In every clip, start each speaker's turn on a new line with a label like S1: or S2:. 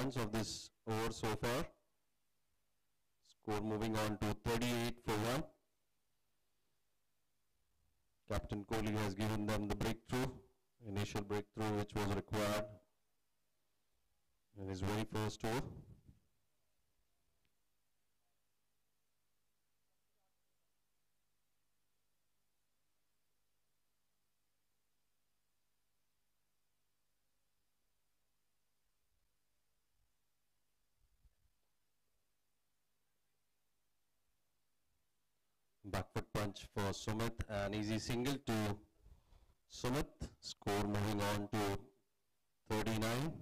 S1: runs of this over so far. Score moving on to 38 for 1. Captain Kohli has given them the breakthrough, initial breakthrough which was required in his very first over. Back foot punch for Sumit, an easy single to Sumit. Score moving on to 39.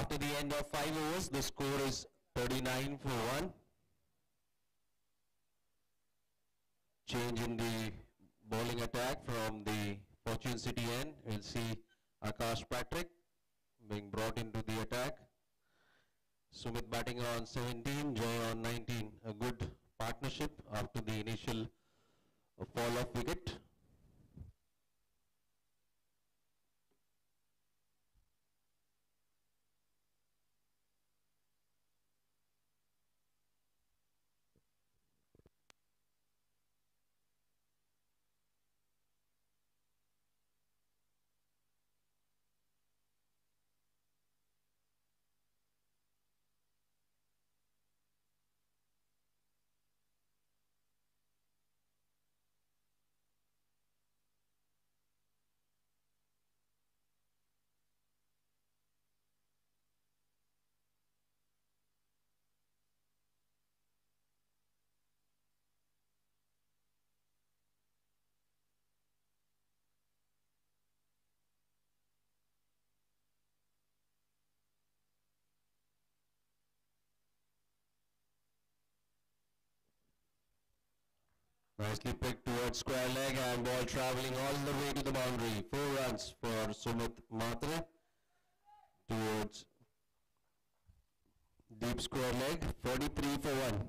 S1: After the end of five overs, the score is 39 for 1. Change in the bowling attack from the Fortune City end. We'll see Akash Patrick being brought into the attack. Sumit batting on 17, Joy on 19. A good partnership after the initial fall of wicket. Nicely picked towards square leg and ball traveling all the way to the boundary. Four runs for Sumit Mahtre towards deep square leg. 43 for 1.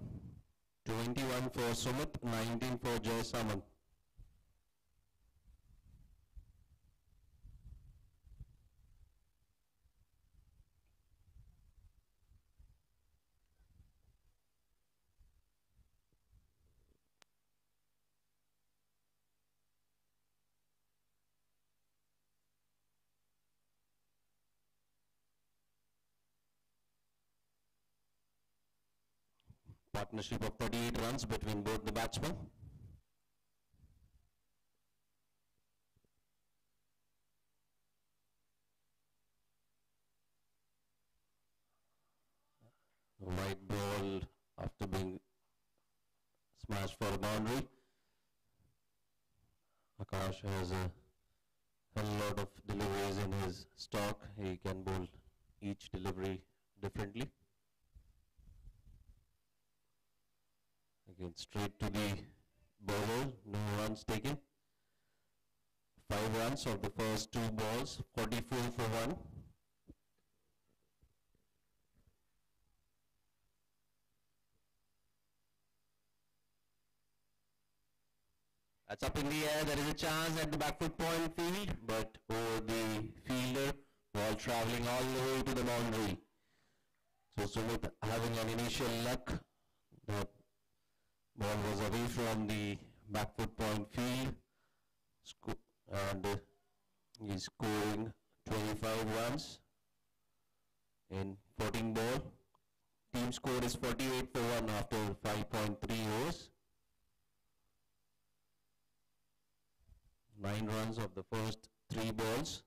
S1: 21 for Sumit, 19 for Jay Samant. Partnership of 38 runs between both the batsmen. White ball after being smashed for a boundary. Akash has a a lot of deliveries in his stock. He can bowl each delivery differently. Again, straight to the bowler, no runs taken. Five runs of the first two balls, 44 for one. That's up in the air. There is a chance at the back foot point field, but over the fielder, ball traveling all the way to the boundary. So Sumit having an initial luck. Ball was away from the back foot point field. Sco- and uh, he's scoring 25 runs in 14 ball. Team score is 48 for 1 after 5.3 overs. Nine runs of the first three balls.